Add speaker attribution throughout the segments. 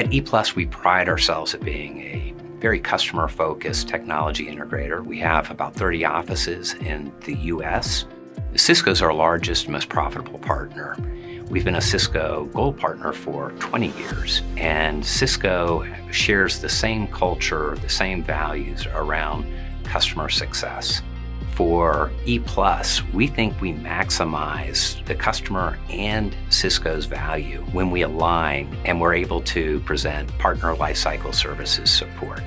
Speaker 1: At ePlus, we pride ourselves at being a very customer focused technology integrator. We have about 30 offices in the US. Cisco is our largest, most profitable partner. We've been a Cisco Gold Partner for 20 years, and Cisco shares the same culture, the same values around customer success. For ePlus, we think we maximize the customer and Cisco's value when we align and we're able to present partner lifecycle services support.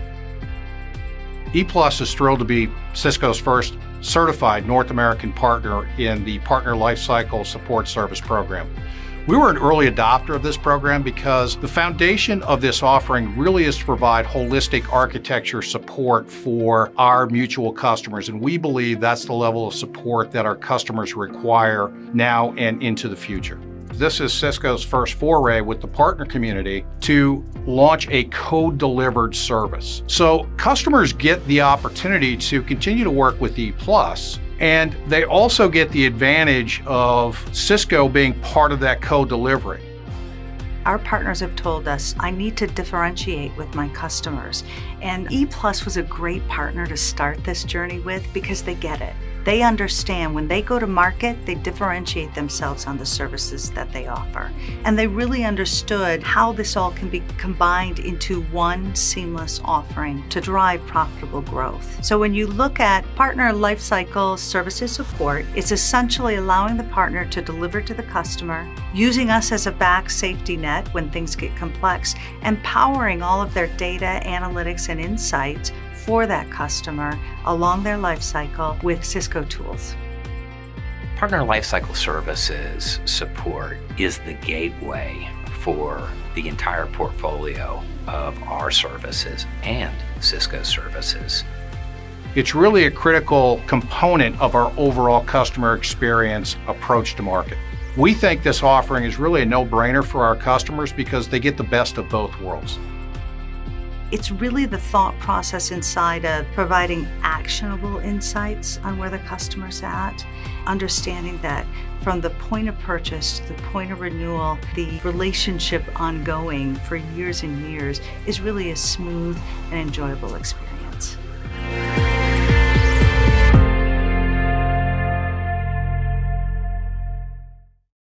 Speaker 2: E is thrilled to be Cisco's first certified North American partner in the Partner Lifecycle Support Service Program. We were an early adopter of this program because the foundation of this offering really is to provide holistic architecture support for our mutual customers, and we believe that's the level of support that our customers require now and into the future. This is Cisco's first foray with the partner community to launch a co delivered service. So customers get the opportunity to continue to work with E Plus and they also get the advantage of Cisco being part of that co delivery.
Speaker 3: Our partners have told us I need to differentiate with my customers. And E Plus was a great partner to start this journey with because they get it. They understand when they go to market, they differentiate themselves on the services that they offer. And they really understood how this all can be combined into one seamless offering to drive profitable growth. So when you look at partner lifecycle services support, it's essentially allowing the partner to deliver to the customer, using us as a back safety net when things get complex, empowering all of their data, analytics, and insights for that customer along their life cycle with Cisco tools.
Speaker 1: Partner Lifecycle Services support is the gateway for the entire portfolio of our services and Cisco services.
Speaker 2: It's really a critical component of our overall customer experience approach to market. We think this offering is really a no-brainer for our customers because they get the best of both worlds.
Speaker 3: It's really the thought process inside of providing actionable insights on where the customer's at, understanding that from the point of purchase to the point of renewal, the relationship ongoing for years and years is really a smooth and enjoyable experience.